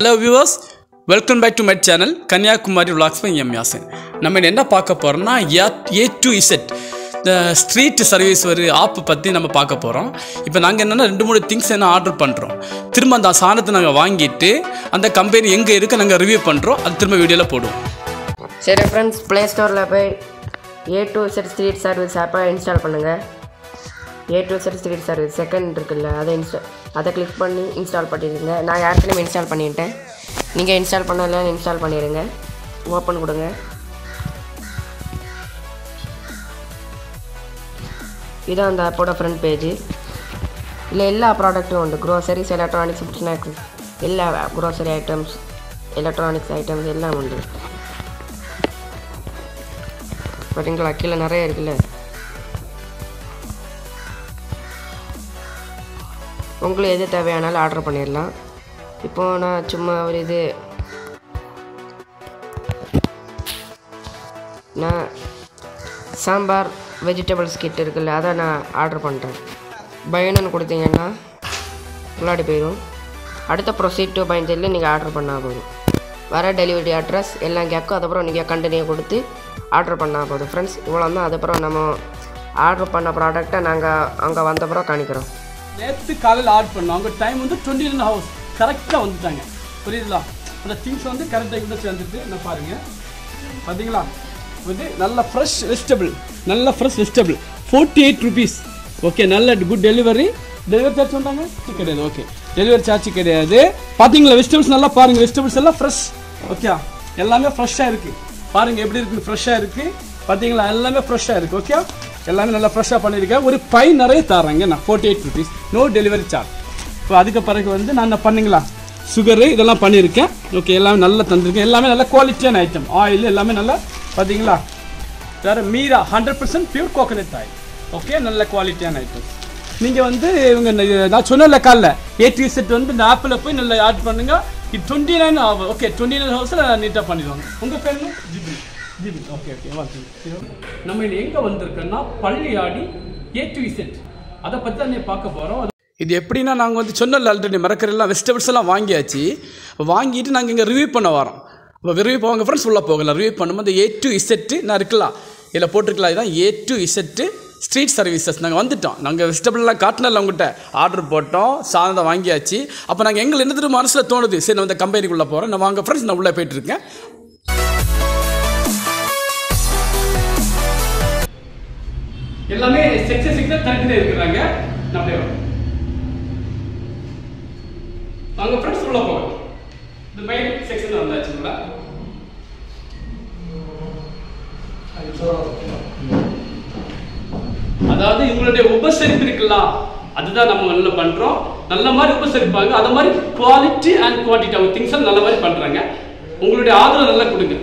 Hello viewers welcome back to my channel Kanyakumari vlogs by M Yat-sen நம்ம என்ன பார்க்க போகிறோம்னா ஏ டு இசட் இந்த ஸ்ட்ரீட் சர்வீஸ் ஒரு ஆப் பற்றி நம்ம பார்க்க போகிறோம் இப்போ நாங்கள் என்னென்னா ரெண்டு மூணு திங்ஸ் என்ன ஆர்டர் பண்ணுறோம் திரும்ப அந்த சாணத்தை நாங்கள் வாங்கிட்டு அந்த கம்பெனி எங்கே இருக்குது நாங்கள் ரிவ்யூ பண்ணுறோம் அது திரும்ப வீடியோவில் போடுவோம். சரி ஃப்ரெண்ட்ஸ் ப்ளே ஸ்டோரில் போய் A to Z street service ஆப்பை இன்ஸ்டால் பண்ணுங்கள் A to certificate service second இருக்குல்ல அதை இன்ஸ்டா அதை கிளிக் பண்ணி இன்ஸ்டால் பண்ணிடுங்க. நான் ஏற்கனவே இன்ஸ்டால் பண்ணிட்டேன். நீங்கள் இன்ஸ்டால் பண்ணல இன்ஸ்டால் பண்ணிடுங்க. ஓப்பன் கொடுங்க. இதான் அந்த ஆப்போட ஃப்ரண்ட் பேஜ் இல்லை எல்லா ப்ராடக்ட்டும் உண்டு. க்ரோசரிஸ் எலக்ட்ரானிக்ஸ் ஸ்நாக்ஸ் எல்லா க்ரோசரி ஐட்டம்ஸ் எலக்ட்ரானிக்ஸ் ஐட்டம்ஸ் எல்லாம் உண்டு. பார்த்தீங்களா கீழே நிறைய இருக்குல்ல? உங்களுக்கு எது தேவையானாலும் ஆர்டர் பண்ணிடலாம். இப்போது நான் சும்மா ஒரு இது. நான் சாம்பார் வெஜிடபிள்ஸ் கிட் இருக்குல்ல அதை நான் ஆர்டர் பண்ணுறேன் பயனுன்னு கொடுத்தீங்கன்னா உள்ளாடி போயிடும் அடுத்த ப்ரொசீட் டு பயன் சொல்லி நீங்கள் ஆர்டர் பண்ணால் போதும். வர டெலிவரி அட்ரஸ் எல்லாம் கேட்கும் அதுக்கப்புறம் நீங்கள் கண்டினியூ கொடுத்து ஆர்டர் பண்ணால் போதும். ஃப்ரெண்ட்ஸ் இவ்வளோ தான் அதுக்கப்புறம் நம்ம ஆர்டர் பண்ண ப்ராடக்டை நாங்கள் அங்கே வந்தப்புறம் காணிக்கிறோம் நேற்று காலையில் ஆர்டர் பண்ணோம். அவங்க டைம் வந்து டுவெண்ட்டி நைன் ஹவர்ஸ் கரெக்டாக வந்துட்டாங்க. புரியுதுங்களா? அந்த திங்ஸ் வந்து கரெக்ட் டைம் தான் சேர்ந்துட்டு என்ன பாருங்கள் பார்த்தீங்களா வந்து நல்ல ஃப்ரெஷ் வெஜிடபிள் நல்ல fresh vegetable forty eight rupees okay நல்ல குட் டெலிவரி டெலிவரி சார்ஜ் சொன்னாங்க கிடையாது ஓகே டெலிவரி சார்ஜ் கிடையாது. பார்த்தீங்களா வெஜிடபிள்ஸ் நல்லா பாருங்கள் வெஜிடபிள்ஸ் எல்லாம் ஃப்ரெஷ் ஓகே எல்லாமே ஃப்ரெஷ்ஷாக இருக்குது பாருங்கள் எப்படி இருக்குது ஃப்ரெஷ்ஷாக இருக்குது பார்த்தீங்களா எல்லாமே ஃப்ரெஷ்ஷாக இருக்குது ஓகே எல்லாமே நல்லா ஃப்ரெஷ்ஷாக பண்ணியிருக்கேன். ஒரு பை நிறைய தரேங்க நான் forty eight rupees no delivery charge இப்போ அதுக்கு பிறகு வந்து நான் பண்ணிங்களா? சுகரு இதெல்லாம் பண்ணியிருக்கேன். ஓகே எல்லாமே நல்லா தந்திருக்கேன். எல்லாமே நல்ல குவாலிட்டியான ஐட்டம் ஆயில் எல்லாமே நல்லா பார்த்தீங்களா வேறு Meera hundred percent pure coconut oil okay நல்ல குவாலிட்டியான ஐட்டம் நீங்கள் வந்து இவங்க நான் சொன்னல காலைல ஏடி செட் வந்து இந்த ஆப்பில் போய் நல்லா ஆட் பண்ணுங்க. இது டுவெண்ட்டி நைன் ஆகும் ஓகே டுவெண்ட்டி நைன் ஹவர்ஸில் நீட்டாக பண்ணிடுவாங்க. உங்கள் பேர் என்ன? ஜிபி. ஜிபி ஓகே ஓகே நம்ம இது எங்கே வந்திருக்கோன்னா பள்ளியாடி ஏ டு இசெட் அதை பற்றி தான் பார்க்க போகிறோம் இது எப்படின்னா நாங்கள் வந்து சொன்னல ஆல்ரெடி மரக்கறியெல்லாம் வெஜிடபிள்ஸ் எல்லாம் வாங்கியாச்சு. வாங்கிட்டு நாங்கள் இங்கே ரிவ்யூ பண்ண வரோம். இப்போ ரிவ்யூ போவாங்க ஃப்ரெண்ட்ஸ் உள்ளே போகலாம் ரிவ்யூ பண்ணும்போது ஏ டு இசெட்டு நான் இருக்கலாம். இதில் போட்டிருக்கலாம். இதுதான் A to Z street services நாங்கள் வந்துட்டோம். நாங்கள் வெஜிடபிள்லாம் காட்டினல உங்கள்கிட்ட ஆர்டர் போட்டோம். சாதனை வாங்கியாச்சு. அப்போ நாங்கள் எங்களுக்கு என்ன மனசில் தோணுது? சரி நான் இந்த கம்பெனிக்குள்ளே போகிறோம் நான் வாங்க ஃப்ரெண்ட்ஸ் நான் உள்ளே போயிட்டுருக்கேன் எல்லாமே செக்ஷன் செக்ஷன் தனித்தனி இருக்கிறாங்க. நம்ம வாங்க ஃப்ரெண்ட்ஸ் உள்ள போகலாம் இந்த மெயின் செக்ஷன் வந்தாச்சுங்களா அதாவது இவங்களுடைய உபசரிப்பு இருக்குல்ல அதுதான் நம்ம நல்லா பண்றோம். நல்ல மாதிரி உபசரிப்பாங்க. அது மாதிரி குவாலிட்டி அண்ட் குவான்டிட்டி அவங்க திங்ஸ் நல்ல மாதிரி பண்றாங்க. உங்களுடைய ஆதரவு நல்லா கொடுங்க.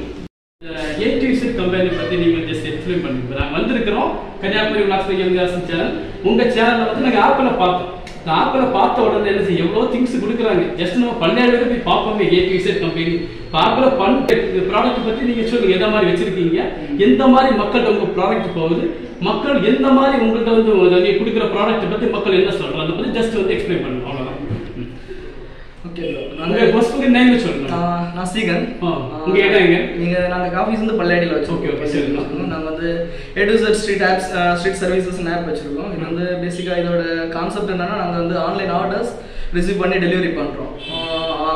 ஏடிசி கம்பெனி பத்தி நீங்க எக்ஸ்பிளைன் பண்ணுங்க நாங்க வந்திருக்கிறோம். கன்னியாகுமரி விளாஸ் எம்காசன் சேனல். உங்க சேனல்ல வந்து நாங்க ஆப்பில் பார்த்தோம். இந்த ஆப்பில் பார்த்த உடனே என்ன செய்ய எவ்வளோ திங்ஸ் கொடுக்குறாங்க. ஜஸ்ட் நம்ம பல்வேறு போய் பார்ப்போமே ஏடிசி கம்பெனி பார்க்குற பண்ண ப்ராடக்ட் பத்தி நீங்க சொல்லுங்க. எந்த மாதிரி வச்சிருக்கீங்க? எந்த மாதிரி மக்கள்கிட்ட உங்க ப்ராடக்ட் போகுது? மக்கள் எந்த மாதிரி உங்கள்கிட்ட வந்து நீங்கள் கொடுக்குற ப்ராடக்ட் பத்தி மக்கள் என்ன சொல்கிறாங்க அதை பத்தி ஜஸ்ட் வந்து எக்ஸ்பிளைன் பண்ணுங்க. உங்க ஹாஸ்பிட்டல் நேம் சொல்லுங்க நான் ஸ்ரீகன் உங்க இடம் எங்க? நீங்க நாங்க வந்து வச்சிருக்கோம். Okay, okay, சரி. வச்சிருக்கோம். நாங்க வந்து A to Z street apps street services app வச்சிருக்கோம். இது வந்து பேசிக்கா இதோட கான்செப்ட் என்னன்னா நாங்க வந்து ஆன்லைன் ஆர்டர்ஸ் ரிசீவ் பண்ணி டெலிவரி பண்றோம்.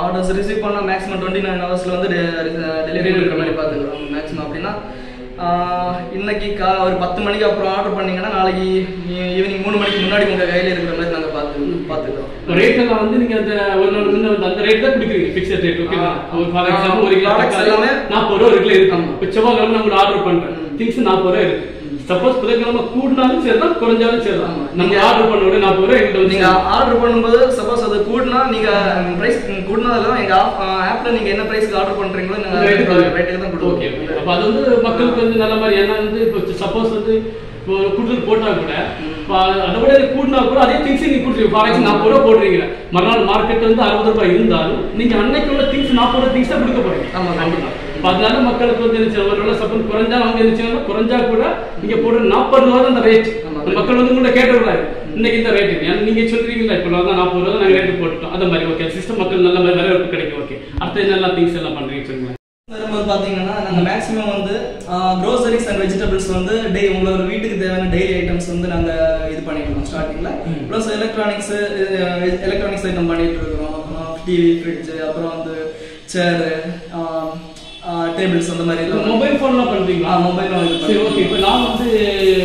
ஆர்டர்ஸ் ரிசீவ் பண்ணா மேக்ஸிமம் டுவெண்ட்டி நைன் ஹவர்ஸ்ல வந்து டெலிவரி கொடுக்குற மாதிரி பாத்துக்கிறோம். மேக்ஸிமம் அப்படின்னா இன்னைக்கு கா ஒரு பத்து மணிக்கு அப்புறம் ஆர்டர் பண்ணீங்கன்னா நாளைக்கு ஈவினிங் மூணு மணிக்கு முன்னாடி உங்க கையில இருக்கிற மாதிரி நாங்க பார்த்து பார்த்துக்கிறோம் ரேட் எல்லாம் வந்து நீங்க அந்த ஒரு நாள் முன்ன அந்த ரேட் தான் கொடுக்குறீங்க ஃபிக்ஸட் ரேட் ஓகேவா ஆ. ஒரு ஃபார் எக்ஸாம்பிள் ஒரு கிலோ எல்லாமே நாற்பது ரூபா ஒரு கிலோ இருக்கு. இப்போ செவ்வாய்க்கிழமை நான் ஆர்டர் பண்றேன் திங்ஸ் நாற்பது ரூபா இருக்கு சப்போஸ் புதன்கிழமை கூடினாலும் சரிதான் குறைஞ்சாலும் சரிதான். நம்ம நீங்க- ஆர்டர் பண்ண உடனே நாற்பது ரூபா எங்கிட்ட நீங்க ஆர்டர் பண்ணும்போது சப்போஸ் அது கூடினா நீங்க பிரைஸ் கூடினதுல எங்க ஆப்ல நீங்க என்ன பிரைஸ்க்கு ஆர்டர் பண்றீங்களோ நீங்க. ரேட்டுக்கு தான் ஓகே ஓகே. அப்ப அது வந்து மக்களுக்கு வந்து நல்ல மாதிரி ஏன்னா வந்து இப்போ சப்போஸ் வந்து இப்போ கூடுதல் போட்டா கூட அதை விட கூடினா கூட அதே திங்ஸ் நீங்க கொடுத்துருங்க ஃபார் எக்ஸாம்பிள் நாற்பது ரூபா போடுறீங்க. மறுநாள் மார்க்கெட் வந்து அறுபது ரூபாய் இருந்தாலும் நீங்க அன்னைக்கு உள்ள திங்ஸ் நாற்பது ரூபா திங்ஸ் தான் கொடுக்க போறீங்க. ஆமா, கண்டிப்பா. அதனால மக்களுக்கு வந்து இருந்துச்சு ஒரு சப்போஸ் குறைஞ்சா அவங்க இருந்துச்சுன்னா குறைஞ்சா கூட நீங்க போடுற நாற்பது ரூபா தான் அந்த ரேட். மக்கள் வந்து கூட கேட்டுக்கூடாது இன்னைக்கு இந்த ரேட் நீங்க சொல்றீங்களா இப்போ தான் நாற்பது ரூபா நாங்க ரேட் போட்டுட்டோம். அந்த மாதிரி ஓகே சிஸ்டம் மக்கள் நல்ல மாதிரி வரவேற்பு கிடைக்கும் ஓகே அடுத்து என்னெல்லாம் திங்ஸ் எல்லாம் பண்றீங்க சொல்லுங்க வரும்போது பாத்தீங்கன்னா நாங்க மேக்ஸிமம் வந்து க்ரோசரிஸ் அண்ட் வெஜிடபிள்ஸ் வந்து டே உங்களோட வீட்டுக்கு தேவையான டெய்லி ஐட்டம்ஸ் வந்து நாங்க இது பண்ணிட்டு இருக்கோம் ஸ்டார்டிங்ல ம். ப்ளஸ் எலக்ட்ரானிக்ஸ் எலக்ட்ரானிக்ஸ் ஐட்டம் பண்ணிட்டு இருக்கோம் அப்புறம் டிவி ஃப்ரிட்ஜ் அப்புறம் வந்து சேர் டேபிள்ஸ் அந்த மாதிரி மொபைல் ஃபோன்லாம் பண்றீங்களா? மொபைல் சரி ஓகே இப்போ நான் வந்து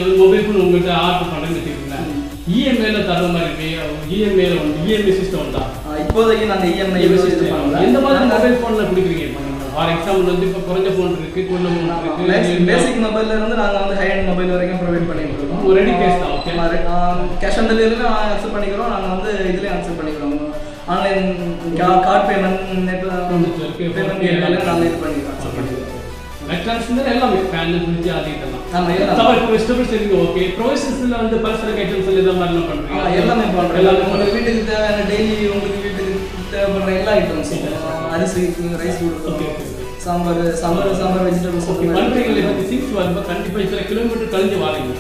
ஒரு மொபைல் ஃபோன் உங்கள்கிட்ட ஆர்டர் பண்ணுறேன்னு வச்சுக்கோங்களேன். இஎம்ஐல தர மாதிரி இஎம்ஐல வந்து இஎம்ஐ சிஸ்டம் உண்டா? இப்போதைக்கு நாங்க இஎம்ஐ. பண்ணல. எந்த மாதிரி மொபைல் ஃபோன்ல கொடுக்குறீங்க ஃபார் எக்ஸாம்பிள் வந்து இப்போ குறைஞ்ச ஃபோன் இருக்கு குள்ள ஃபோன் இருக்கு. பேசிக் மொபைல்ல இருந்து நாங்க வந்து ஹை அண்ட் மொபைல் வரைக்கும் ப்ரொவைட் பண்ணிட்டு இருக்கோம். ஒரு ready cash தான், okay. கேஷ் ஆன் டெலிவரியில அக்செப்ட் பண்ணிக்கிறோம். நாங்க வந்து இதுலயும் அக்செப்ட் பண்ணிக்கிறோம். ஆன்லைன் கார்டு பேமெண்ட் நெட் இருக்கு. பேமெண்ட் எல்லாமே நாங்க இது பண்ணிக்கிறோம். எலக்ட்ரானிக்ஸ் எல்லாமே ஃபேன் ஃப்ரிட்ஜ் அது இதெல்லாம். தவிர இப்போ வெஜிடபிள்ஸ் இருக்கு ஓகே ப்ரொவைசஸ்ல வந்து பல்சரக் ஐட்டம்ஸ் இந்த மாதிரிலாம் ஆ, பண்றீங்க எல்லாமே பண்றோம். எல்லாமே உங்களுக்கு வீட்டுக்கு தேவையான டெய்லி உங்களுக்கு தேவைப்படுற எல்லா ஐட்டம்ஸ் அரிசி rice okay. Sambar sambar sambar vegetables okay பண்றீங்களே இப்போ சிக்ஸ் வரும்போது கண்டிப்பா சில கிலோமீட்டர் கழிஞ்சு வாரீங்க.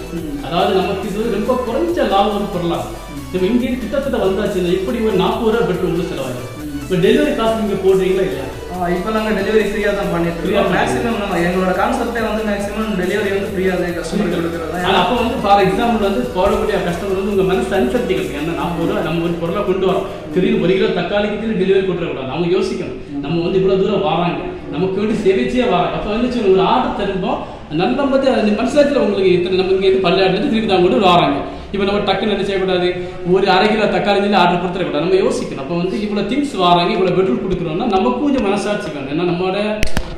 அதாவது நமக்கு இது ரொம்ப குறைஞ்ச லாபம் ஒரு பொருளா. இப்போ இங்கே கிட்டத்தட்ட வந்தாச்சு இப்படி ஒரு நாற்பது ரூபா பெட்ரோல் செலவாயிடும் இப்போ டெலிவரி காசு நீங்க போடுறீங்களா இல்லையா? இப்போ நாங்க டெலிவரி ஃப்ரீயா தான் பண்ணிட்டு இருக்கோம். மேக்ஸிமம் நம்ம எங்களோட கான்செப்டே வந்து மேக்ஸிமம் டெலிவரி வந்து ஃப்ரீயா தான் கஸ்டமருக்கு கொடுக்கறது அப்போ வந்து ஃபார் எக்ஸாம்பிள் வந்து போடக்கூடிய கஸ்டமர் வந்து உங்க மனசு அனுசரிச்சுக்கிறது ஏன்னா நாற்பது ரூபா நம்ம ஒரு பொருளை கொண்டு வரோம். திடீர்னு ஒரு கிலோ தக்காளிக்கு திடீர்னு டெலிவரி கொடுத்துடக்கூடாது அவங்க யோசிக்கணும். நம்ம வந்து இவ்வளவு தூரம் வராங்க. நமக்கு வேண்டி சேவைச்சியே வராங்க. அப்போ வந்து ஒரு ஆர்டர் தரும்போம் நல்ல அந்த மனசாட்சியில் உங்களுக்கு இத்தனை நம்ம இங்கே இருந்து பல்லாடுறது திருப்பி தான் கொண்டு வராங்க. இப்போ நம்ம டக்குன்னு என்ன செய்யக்கூடாது? ஒரு அரை கிலோ தக்காளி சொல்லி ஆர்டர் கொடுத்துடக்கூடாது. நம்ம யோசிக்கணும். அப்போ வந்து இவ்வளோ திங்ஸ் வராங்க இவ்வளோ பெட்ரோல் கொடுக்குறோம்னா நம்ம கொஞ்சம் மனசாட்சிக்கணும் ஏன்னா நம்மளோட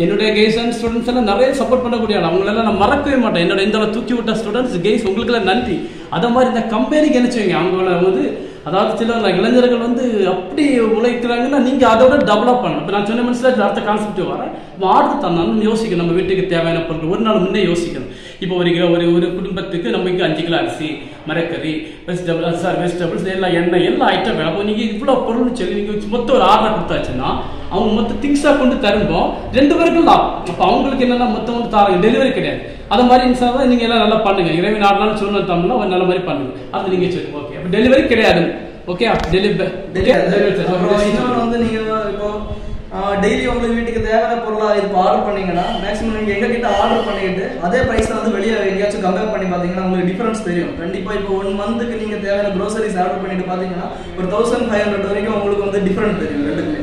என்னுடைய கேஸ் அண்ட் ஸ்டூடெண்ட்ஸ் எல்லாம் நிறைய சப்போர்ட் பண்ணக்கூடிய ஆள். அவங்களெல்லாம் நான் மறக்கவே மாட்டேன். என்னோட இந்த தூக்கி விட்ட ஸ்டூடெண்ட்ஸ் கேஸ் உங்களுக்குலாம் நன்றி. அதை மாதிரி இந்த கம்பெனிக்கு என்ன செய்வீங்க அவங்கள வந்து அதாவது சில இளைஞர்கள் வந்து அப்படி உழைக்கிறாங்கன்னா நீங்கள் அதோட டெவலப் பண்ணணும். இப்போ நான் சொன்ன மனசில் அடுத்த கான்செப்ட் வரேன். ஆர்டர் தந்தாலும் யோசிக்கணும். நம்ம வீட்டுக்கு தேவையான பொருட்கள். ஒரு நாள் முன்னே யோசிக்கணும். இப்போ ஒரு கிலோ ஒரு ஒரு குடும்பத்துக்கு நம்ம இங்கே அஞ்சு கிலோ அரிசி மரக்கறி வெஜிடபிள் சார் வெஜிடபிள்ஸ் எல்லாம் எண்ணெய் எல்லா ஐட்டம் வேணும். அப்போ நீங்கள் இவ்வளோ பொருள்னு சொல்லி நீங்கள் மொத்தம் ஒரு ஆர்டர் கொடுத்தாச்சுன்னா அவங்க மொத்த திங்ஸாக கொண்டு தரும்போம் ரெண்டு பேருக்கும் லாபம். அப்போ அவங்களுக்கு என்னென்னா மொத்தம் வந்து தாராங்க? டெலிவரி கிடையாது. அது மாதிரி இன்சாதான் நீங்கள் எல்லாம் நல்லா பண்ணுங்க. இறைவன் நாலு நாள் சொன்ன தமிழ்ல ஒரு நல்ல மாதிரி பண்ணுங்க. அது நீங்கள் சொல்லுங்க. ஓகே அப்போ டெலிவரி கிடையாது. ஓகே டெலிவரி இன்னொன்று வந்து நீங்க இப்போ டெய்லி உங்களுக்கு வீட்டுக்கு தேவையான பொருளா இது ஆர்டர் பண்ணீங்கன்னா மேக்ஸிமம் நீங்க எங்க கிட்ட ஆர்டர் பண்ணிக்கிட்டு அதே பிரைஸ் வந்து வெளியே எங்கேயாச்சும் கம்பேர் பண்ணி பாத்தீங்கன்னா உங்களுக்கு டிஃபரன்ஸ் தெரியும். கண்டிப்பா இப்போ ஒன் மந்த்துக்கு நீங்க தேவையான க்ரோசரிஸ் ஆர்டர் பண்ணிட்டு பாத்தீங்கன்னா ஒரு தௌசண்ட் ஃபைவ் ஹண்ட்ரட் வரைக்கும் உங்களுக்கு வந்து டிஃபரன்ஸ் தெரியும் ரெண்டுக்குமே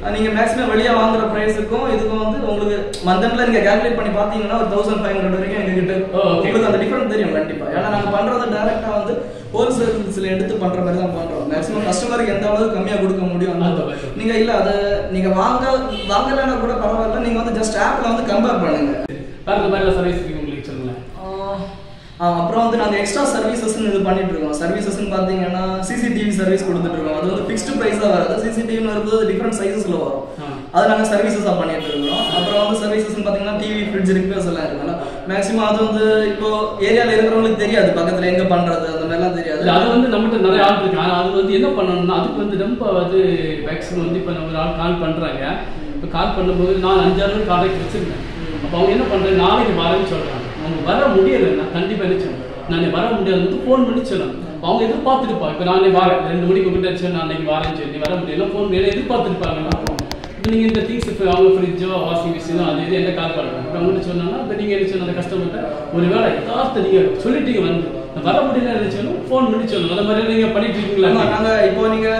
அஹ் நீங்க மேக்ஸிமம் வெளியே வாங்குற பிரைஸுக்கும் இதுக்கும் வந்து உங்களுக்கு மந்தன்ல நீங்க கால்குலேட் பண்ணி பாத்தீங்கன்னா ஒரு தௌசண்ட் ஃபைவ் ஹண்ட்ரட் வரைக்கும் எங்க கிட்ட Oh. உங்களுக்கு அந்த டிஃபரன்ஸ் தெரியும் கண்டிப்பா. ஏன்னா நாங்க பண்றது டைரக்டா வந்து ஹோல்சேல்ஸ்ல எடுத்து பண்ற மாதிரி தான் பண்றோம். மேக்ஸிமம் கஸ்டமருக்கு எந்த அளவுக்கு கம்மியா கொடுக்க முடியும் அந்த அந்த அளவுக்கு. மாதிரி. நீங்க இல்ல அத நீங்க வாங்க வாங்கலைன்னா கூட பரவாயில்ல நீங்க வந்து ஜஸ்ட் ஆப்ல வந்து கம்பேர் பண்ணுங்க சர்வீஸ் உங்களுக்கு சொல்லுங்களேன் அப்புறம் வந்து நாங்க எக்ஸ்ட்ரா சர்வீசஸ்னு இது பண்ணிட்டு இருக்கோம் சர்வீசஸ்னு பாத்தீங்கன்னா சிசிடிவி சர்வீஸ் கொடுத்துட்டு இருக்கோம் அது வந்து ஃபிக்ஸ்டு பிரைஸா வராது சிசிடிவின்னு வரும்போது டிஃப்ரெண்ட் சைஸஸ்ல வரும். அது நாங்கள் சர்வீசஸாக பண்ணிட்டு இருக்கோம் அப்புறம் வந்து சர்வீசஸ் பார்த்தீங்கன்னா டிவி ஃப்ரிட்ஜ் ரிப்பேர்ஸ் எல்லாம் இருக்குல்ல மேக்ஸிமம் அது வந்து இப்போ ஏரியாவில் இருக்கிறவங்களுக்கு தெரியாது. பக்கத்தில் எங்கே பண்ணுறது அந்த மாதிரிலாம் தெரியாது. அது வந்து நம்மகிட்ட நிறைய ஆள் இருக்கு. அது வந்து என்ன பண்ணணும்னா அதுக்கு வந்து ரொம்ப வந்து மேக்ஸிமம் வந்து இப்போ நம்ம ஒரு ஆள் கால் பண்ணுறாங்க இப்போ கால் பண்ணும்போது நான் அஞ்சாறு கான்டாக்ட் வச்சுருக்கேன் அப்போ அவங்க என்ன பண்றாங்க? நாளைக்கு வரேன்னு சொல்கிறாங்க அவங்க வர முடியலைன்னா கண்டிப்பாக என்ன சொல்லணும் நான் வர முடியாது வந்து ஃபோன் பண்ணி சொல்லணும். அவங்க எதிர்பார்த்துருப்பா இப்போ நானே வரேன். ரெண்டு மணிக்கு முன்னாடி நான் அன்னைக்கு வரேன்னு சொல்லி வர முடியல ஃபோன் பண்ணி எதிர்பார்த்துருப்பாங்க. நீங்கள் இந்த திங்ஸ் இப்போ அவங்க ஃப்ரிட்ஜோ வாஷிங் மிஷினோ அது இது என்ன கால் பண்ணுறாங்க இப்போ அவங்கள்ட்ட சொன்னாங்கன்னா இப்போ நீங்கள் என்ன சொன்ன அந்த கஸ்டமர்கிட்ட ஒரு வேலை யதார்த்த நீங்கள் சொல்லிட்டீங்க வந்து நான் வர முடியல நினைச்சாலும் ஃபோன் பண்ணி சொல்லணும். அந்த மாதிரி நீங்கள் பண்ணிட்டு இருக்கீங்களா? நாங்க இப்போ நீங்க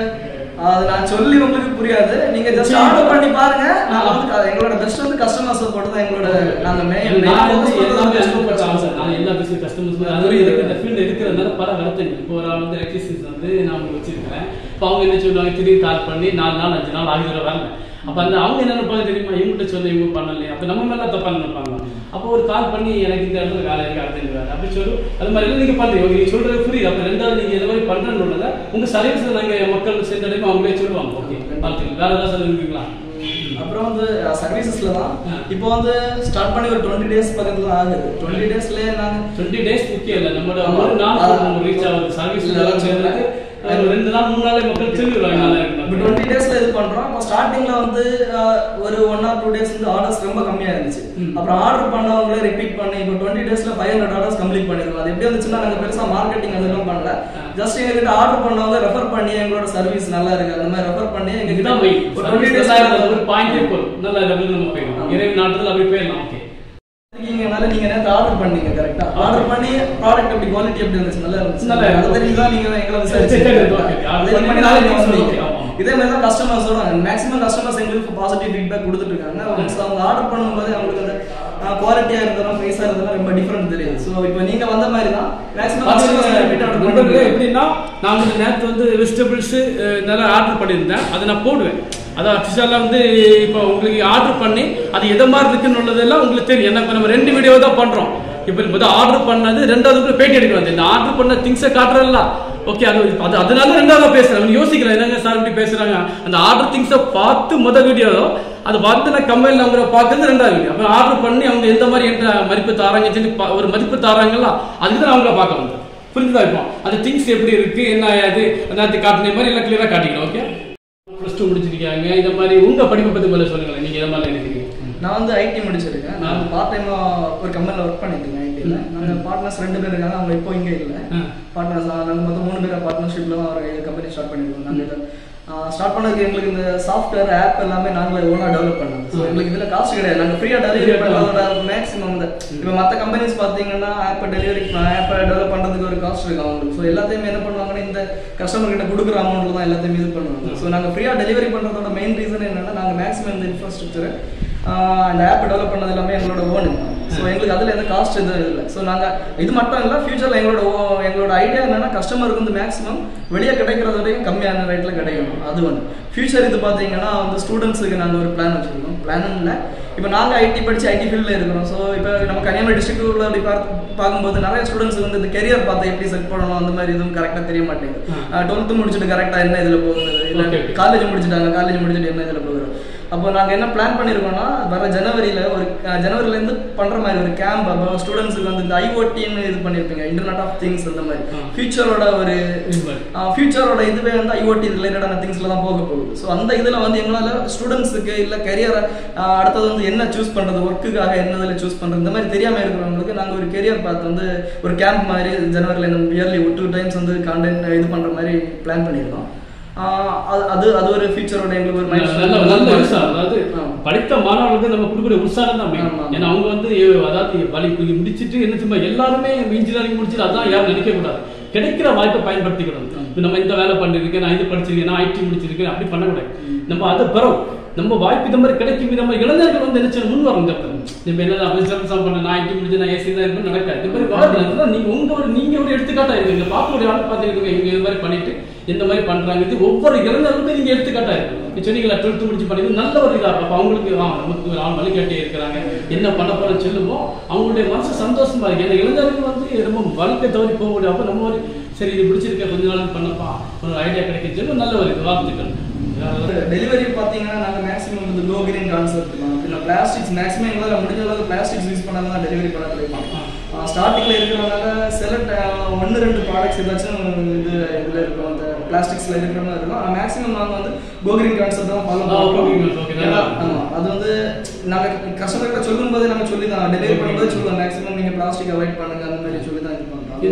அது நான் சொல்லி உங்களுக்கு புரியாது. நீங்க ஜஸ்ட் ஆர்டர் பண்ணி பாருங்க. நாங்க வந்து எங்களோட பெஸ்ட் வந்து கஸ்டமர் சப்போர்ட் தான் எங்களோட நாங்க மெயின் நான் வந்து எல்லாமே அனுபவப்பட்ட ஆசை நான் எல்லா பிசினஸ் கஸ்டமர்ஸ் அதுவும் எனக்கு இந்த ஃபீல்டு இருக்கிறதுனால பல வருத்தங்கள். இப்போ ஒரு ஆள் வந்து எலக்ட்ரிசியன்ஸ் வந்து நான் அவங்க வச்சிருக்கிறேன். இப்போ அவங்க என்ன சொல்லுவாங்க திடீர்னு கால் பண்ணி நாலு நாள் அஞ்சு நாள் ஆகுதுல வரல. அப்போ அந்த அவங்க என்ன நினைப்பாங்க தெரியுமா? இவங்ககிட்ட சொன்ன இவங்க பண்ணலையே அப்போ நம்ம மேல தப்பா நினைப்பாங்க. அப்போ ஒரு கால் பண்ணி எனக்கு இந்த இடத்துல வேலை இருக்கு அடுத்த வேலை. அப்படி சொல்லு. அது மாதிரி எல்லாம் நீங்க பண்றீங்க ஓகே நீங்க சொல்றது புரியுது. அப்போ ரெண்டாவது நீங்க இந்த மாதிரி பண்றேன்னு உள்ளதை உங்க சர்வீஸ் நாங்க மக்கள் சேர்ந்தடையும் அவங்களே சொல்லுவாங்க. ஓகே பார்த்துக்கலாம் வேற ஏதாவது சொல்லிருக்கீங்களா அப்புறம் வந்து சர்வீசஸ்ல தான். இப்போ வந்து ஸ்டார்ட் பண்ணி ஒரு டுவெண்ட்டி டேஸ் பக்கத்துல ஆகுது. டுவெண்ட்டி டேஸ்லயே நாங்க டுவெண்ட்டி டேஸ் முக்கியம் இல்லை. நம்மளோட. ஒரு நாள் ரீச் ஆகுது. சர்வீஸ் இல்ல, எல்லாம் சேர்ந்து ரெண்டு நாள் மூணு நாளே மக்கள் சொல்லிடுவாங்க நல்லா இருக்கு டுவெண்ட்டி டேஸ்ல இது பண்றோம். இப்போ ஸ்டார்டிங்ல வந்து ஒரு ஒன் ஆர் டூ டேஸ் வந்து ஆர்டர்ஸ் ரொம்ப கம்மியா இருந்துச்சு. அப்புறம் ஆர்டர் பண்ணவங்களே ரிப்பீட் பண்ணி இப்போ டுவெண்ட்டி டேஸ்ல ஃபைவ் ஹண்ட்ரட் ஆர்டர்ஸ் கம்ப்ளீட் பண்ணிருக்கோம். அது எப்படி வந்துச்சுன்னா நாங்க பெருசா மார்க்கெட்டிங் அதெல்லாம் பண்ணல. ஜஸ்ட் எங்ககிட்ட ஆர்டர் பண்ணவங்க ரெஃபர் பண்ணி எங்களோட சர்வீஸ் நல்லா இருக்கு. அந்த மாதிரி ரெஃபர் பண்ணி எங்க கிட்ட இதுதான் வை ஒரு டுவெண்ட்டி டேஸ் ஒரு பாயிண்டே போதும். நல்ல லெவலில் நம்ம போயிடலாம். இறைவன் நாட்டுல அப்படி போயிடலாம். ஓகே இருக்கீங்கனால நீங்க நேத்து ஆர்டர் பண்ணீங்க கரெக்டா ஆர்டர் பண்ணி ப்ராடக்ட் எப்படி குவாலிட்டி எப்படி இருந்துச்சு? நல்லா இருந்துச்சு. நல்லா நீங்க எங்களை. விசாரிச்சு இதே மாதிரி தான் கஸ்டமர்ஸோட மேக்ஸிமம் கஸ்டமர்ஸ் எங்களுக்கு பாசிட்டிவ் ஃபீட்பேக் கொடுத்துட்டு இருக்காங்க அவங்க ஆர்டர் பண்ணும்போது அவங்களுக்கு அந்த குவாலிட்டியா இருந்தாலும் பிரைஸா இருந்தாலும் ரொம்ப டிஃபரெண்ட் தெரியுது. ஸோ இப்போ நீங்க வந்த மாதிரி தான் மேக்ஸிமம் கஸ்டமர்ஸ் எப்படின்னா நான் வந்து நேற்று வந்து வெஜிடபிள்ஸ் நல்லா ஆர்டர் பண்ணியிருந்தேன். அதை நான் போடுவேன். அதான் அஃபிஷியலாக வந்து இப்போ உங்களுக்கு ஆர்டர் பண்ணி அது எதை மாதிரி இருக்குன்னு உள்ளதெல்லாம் உங்களுக்கு தெரியும். ஏன்னா இப்போ நம்ம ரெண்டு வீடியோ தான் பண்ணுறோம் இப்போ இப்போ ஆர்டர் பண்ணது ரெண்டாவது பேட்டி எடுக்க வந்து இந்த ஆர்டர் பண்ண திங்ஸை காட்டுறல ஓகே அது அது அதனால ரெண்டாவது பேசுறேன் யோசிக்கிறேன் என்னங்க சார் இப்படி பேசுறாங்க? அந்த ஆர்டர் திங்ஸை பார்த்து முத வீடியோ அது வந்து நான் கம்பெனியில் அவங்க பார்க்கறது ரெண்டாவது வீடியோ அப்புறம் ஆர்டர் பண்ணி அவங்க எந்த மாதிரி என்ன மதிப்பு தாராங்க சொல்லி பா- ஒரு மதிப்பு தாராங்கல்ல அதுக்கு தான் அவங்கள பார்க்க வந்தேன் புரிஞ்சுதா இப்போ? அந்த திங்ஸ் எப்படி இருக்கு என்ன ஆயாது நேரத்தை காட்டின மாதிரி எல்லாம் கிளியராக காட்டிக்கலாம் ஓகே ப்ளஸ் டூ முடிச்சிருக்காங்க. இந்த மாதிரி உங்க படிப்பை பத்தி முதல்ல சொல்லுங்களேன். நீங்க எதை மாதிரி நினைக்கிறீங்க? நான் வந்து ஐடி முடிச்சிருக்கேன். நான் பார்ட் டைமா ஒரு கம்பெனில ஒர்க் பண்ணிட்டு இருக்கேன் ஐடியில் நாங்க பார்ட்னர்ஸ் ரெண்டு பேர் இருக்காங்க. அவங்க இப்போ இங்கே இல்லை. பார்ட்னர்ஸ் நாங்கள் மொத்தம் மூணு பேர் பார்ட்னர்ஷிப்ல தான் ஒரு கம்பெனி ஸ்டார்ட் பண்ணிருக்கோம். நாங்கள் ஸ்டார்ட் பண்ணதுக்கு எங்களுக்கு இந்த சாஃப்ட்வேர் ஆப் எல்லாமே நாங்களே ஓனா டெவலப் பண்ணோம். ஸோ எங்களுக்கு இதுல காசு கிடையாது. நாங்கள் ஃப்ரீயா டெலிவரி பண்ணுறதோட மேக்ஸிமம் இந்த இப்போ மற்ற கம்பெனிஸ் பார்த்தீங்கன்னா ஆப்பை டெலிவரி ஆப்பை டெவலப் பண்றதுக்கு ஒரு காஸ்ட் இருக்கு அவங்களுக்கு. ஸோ எல்லாத்தையுமே என்ன பண்ணுவாங்கன்னா இந்த கஸ்டமர் கிட்ட கொடுக்குற அமௌண்ட்ல தான் எல்லாத்தையுமே இது பண்ணுவாங்க. ஸோ நாங்கள் ஃப்ரீயா டெலிவரி பண்றதோட மெயின் ரீசன் என்னன்னா நாங்கள் மேக்ஸிமம் இந்த இன்ஃப்ராஸ்ட்ரக்சர் அந்த ஆப் டெவலப் பண்ணது எல்லாமே எங்களோட ஓன் ஸோ எங்களுக்கு அதில் எந்த காஸ்ட் எதுவும் இல்லை. ஸோ நாங்கள் இது மட்டும் இல்லை ஃபியூச்சரில் எங்களோட எங்களோட ஐடியா என்னன்னா கஸ்டமருக்கு வந்து மேக்ஸிமம் வெளியே கிடைக்கிறத வரைக்கும் கம்மியான ரேட்டில் கிடைக்கணும். அது ஒன்று ஃபியூச்சர் இது பார்த்தீங்கன்னா வந்து ஸ்டூடெண்ட்ஸுக்கு நாங்கள் ஒரு பிளான் வச்சுருக்கோம். பிளான் இல்லை. இப்போ நாங்கள் ஐடி படிச்சு ஐடி ஃபீல்டில் இருக்கிறோம் ஸோ இப்போ நம்ம கன்னியாகுமரி டிஸ்ட்ரிக்ட் உள்ள அப்படி பார்த்து பார்க்கும்போது நிறைய ஸ்டூடெண்ட்ஸ் வந்து இந்த கெரியர் பார்த்து எப்படி செட் பண்ணணும் அந்த மாதிரி எதுவும் கரெக்டாக தெரிய மாட்டேங்குது. டுவெல்த்து முடிச்சுட்டு கரெக்டாக என்ன இதில் போகுது? இல்லை. காலேஜ் முடிச்சுட்டாங்க காலேஜ் முடிச்சுட்டு என்ன இதில் போகிறோம் அப்போ நாங்கள் என்ன பிளான் பண்ணியிருக்கோம்னா வர ஜனவரியில் ஒரு அஹ், ஜனவரிலேருந்து பண்ணுற மாதிரி ஒரு கேம்ப் அப்போ ஸ்டூடெண்ட்ஸுக்கு வந்து இந்த ஐஓடின்னு இது பண்ணியிருப்பீங்க இன்டர்நெட் ஆஃப் திங்ஸ் அந்த மாதிரி. ஃபியூச்சரோட ஒரு. ஃபியூச்சரோட இதுவே வந்து ஐஓடி ரிலேட்டடான திங்ஸ்ல தான் போக போகுது ஸோ அந்த இதில் வந்து எங்களால் ஸ்டூடெண்ட்ஸுக்கு இல்லை கெரியரை அடுத்தது வந்து என்ன சூஸ் பண்ணுறது ஒர்க்குக்காக என்ன இதில் சூஸ் பண்ணுறது இந்த மாதிரி தெரியாமல் இருக்கிறவங்களுக்கு நாங்கள் ஒரு கெரியர் பார்த்து வந்து ஒரு கேம்ப் மாதிரி ஜனவரியில் இயர்லி டூ டைம்ஸ் வந்து கான்டென்ட் இது பண்ணுற மாதிரி பிளான் பண்ணியிருக்கோம் அது அது அது ஒரு ஃபியூச்சரோட எங்களுக்கு ஒரு நல்ல நல்ல உற்சாகம் அதாவது. படித்த மாணவர்களுக்கு நம்ம கொடுக்குற உற்சாகம் தான். ஏன்னா அவங்க வந்து அதாவது வழி இப்ப முடிச்சிட்டு என்ன சும்மா எல்லாருமே இன்ஜினியரிங் முடிச்சிட்டு அதான் யாரும் நினைக்க கூடாது. கிடைக்கிற வாய்ப்பை பயன்படுத்திக்கணும். இப்ப நம்ம இந்த வேலை பண்ணிருக்கேன் நான் இது படிச்சிருக்கேன் நான் ஐடி முடிச்சிருக்கேன் அப்படி பண்ணக்கூடாது. நம்ம அதை பெறோம். நம்ம வாய்ப்பு இந்த மாதிரி கிடைக்கும் நம்ம இளைஞர்கள் வந்து நினைச்சு முன் வரும் இந்த. நம்ம என்ன பிசினஸ் பண்ண நான் ஐடி முடிச்சு நான் ஏசி தான் இருப்பேன் நடக்காது. இந்த மாதிரி வாய்ப்பு நீங்க உங்க ஒரு நீங்க ஒரு எடுத்துக்காட்டா இருக்கீங்க பார்க்கக்கூடிய ஆள் பார்த்துருக்கீங்க இவங்க இது மாதிரி பண்ணிட்டு எந்த மாதிரி பண்றாங்க. இது ஒவ்வொரு இளைஞர்களுக்கும் நீங்க எடுத்துக்காட்டா இருக்கு சொன்னீங்களா டுவெல்த் முடிச்சு பண்ணி நல்ல ஒரு இதா அப்ப அவங்களுக்கு ஆ, நமக்கு ஆள் வழிகாட்டி இருக்கிறாங்க. என்ன பண்ண போறோம் சொல்லுவோம் அவங்களுடைய மனசு சந்தோஷமா இருக்கு. ஏன்னா இளைஞர்கள் வந்து ரொம்ப வாழ்க்கை தவறி போக முடியும் அப்ப நம்ம ஒரு சரி இது பிடிச்சிருக்க கொஞ்ச நாள் பண்ணப்பா. ஒரு ஐடியா கிடைக்கும் சொல்லி நல்ல ஒரு இது வாழ்த்துக்கள் டெலிவரி பார்த்தீங்கன்னா நாங்கள் மேக்ஸிமம் வந்து லோ கிரீன் கான்செப்ட் பின்ன பிளாஸ்டிக்ஸ் மேக்ஸிமம் எங்களால் முடிஞ்ச அளவுக்கு பிளாஸ்டிக்ஸ் யூஸ் பண்ணாம தான் டெலிவரி பண்ண பண்ணோம் ஸ்டார்டிங்கில் இருக்கிறனால சில ஒன்று ரெண்டு ப்ராடக்ட்ஸ் ஏதாச்சும் இது இதில் இருக்கும் பிளாஸ்டிக்ஸில் இருக்கிற மாதிரி இருக்கும். ஆனால் மேக்ஸிமம் நாங்கள் வந்து கோ கிரீன் கான்செப்ட் தான் ஃபாலோ. ஆமாம் அது வந்து நாங்கள் கஸ்டமர்கிட்ட சொல்லும்போது நாங்கள் சொல்லி தான் டெலிவரி பண்ணும்போது சொல்லுவோம். மேக்ஸிமம் நீங்கள் பிளாஸ்டிக் அவாய்ட் பண்ணுங்க அந்த மாதிரி சொல்லி தான் இது பண்ணுறோம்.